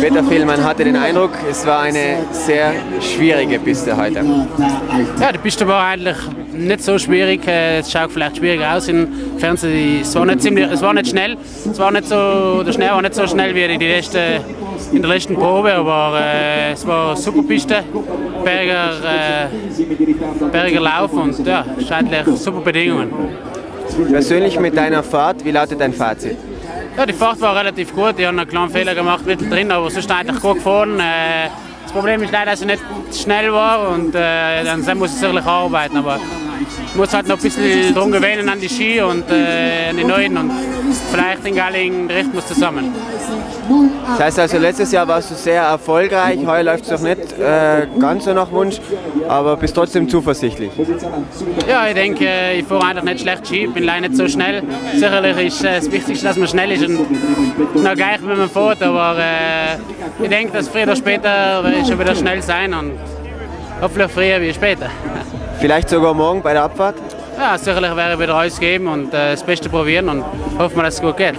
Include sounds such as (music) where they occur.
Peter Phil, man hatte den Eindruck, es war eine sehr schwierige Piste heute. Ja, die Piste war eigentlich nicht so schwierig. Äh, es schaut vielleicht schwierig aus im Fernsehen. Es war nicht, ziemlich, es war nicht schnell. Es war nicht so, der Schnee war nicht so schnell wie die letzte, in der letzten Probe, aber äh, es war eine super Piste. Berger, äh, Berger Lauf und ja, eigentlich super Bedingungen. Persönlich mit deiner Fahrt, wie lautet dein Fazit? Ja, die Fahrt war relativ gut. Ich habe einen kleinen Fehler gemacht mittendrin, aber sonst eigentlich gut gefahren. Äh, das Problem ist leider, dass ich nicht schnell war und äh, dann muss ich sicherlich arbeiten. Aber muss halt noch ein bisschen drum gewöhnen an die Ski und äh, an die neuen und vielleicht in Galling richten wir es zusammen. Das heißt also, letztes Jahr warst du sehr erfolgreich, heute läuft es noch nicht äh, ganz so nach Wunsch, aber bist trotzdem zuversichtlich. Ja, ich denke, ich fahre einfach nicht schlecht Ski, bin leider nicht so schnell. Sicherlich ist äh, das Wichtigste, dass man schnell ist und noch gleich, wenn man fährt, aber äh, ich denke, dass früher oder später ich schon wieder schnell sein und hoffentlich früher wie später. (laughs) Vielleicht sogar morgen bei der Abfahrt? Ja, sicherlich werde ich wieder alles geben und äh, das Beste probieren und hoffen wir, dass es gut geht.